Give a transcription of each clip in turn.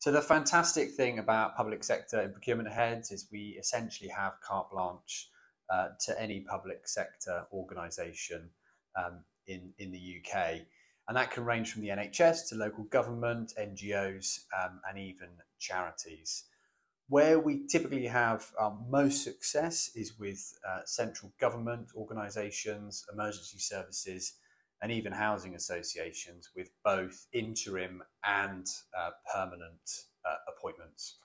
So the fantastic thing about public sector and procurement heads is we essentially have carte blanche uh, to any public sector organisation um, in in the UK, and that can range from the NHS to local government, NGOs, um, and even charities. Where we typically have um, most success is with uh, central government organisations, emergency services, and even housing associations with both interim and uh, permanent uh, appointments.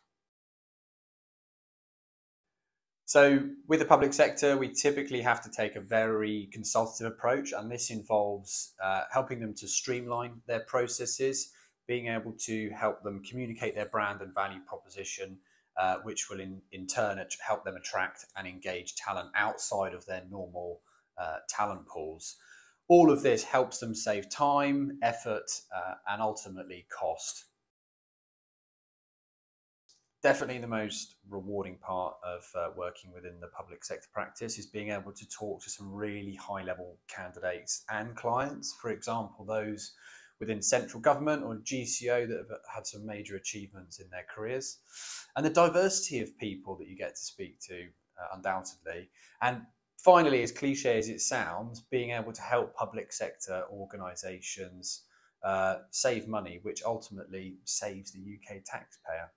So, with the public sector, we typically have to take a very consultative approach, and this involves uh, helping them to streamline their processes, being able to help them communicate their brand and value proposition, uh, which will in, in turn help them attract and engage talent outside of their normal uh, talent pools. All of this helps them save time, effort, uh, and ultimately cost. Definitely the most rewarding part of uh, working within the public sector practice is being able to talk to some really high level candidates and clients. For example, those within central government or GCO that have had some major achievements in their careers, and the diversity of people that you get to speak to, uh, undoubtedly. And finally, as cliche as it sounds, being able to help public sector organisations uh, save money, which ultimately saves the UK taxpayer.